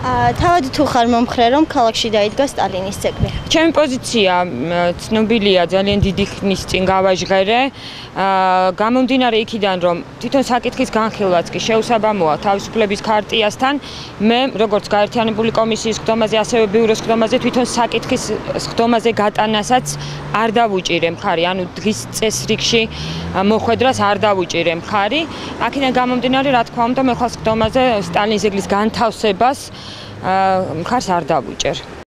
თავად თუ ხარ მომხრე რომ ქალაქში დაიდგა სტალინის ძეგლი? ჩემი პოზიცია ცნობილია ძალიან დიდი ხნის წინ გავაჟღერე. აა გამომდინარე იქიდან რომ თვითონ საკითხის განხილვაც კი შეუსაბამოა თავისუფლების ქარტიასთან, მე როგორც გაერთიანებული კომისიის ხდომაზე, ასევე ბიუროს ხდომაზე თვითონ საკითხის ხდომაზე გატანასაც არ დავუჭირე მხარი, ანუ დღის წესრიგში მოხვედრას არ დავუჭირე მხარი. აქედან გამომდინარე, რა თქმა უნდა, მე ხალხს ხდომაზე სტალინის ძეგლის განთავსებას მხარს არ დავუჭერ.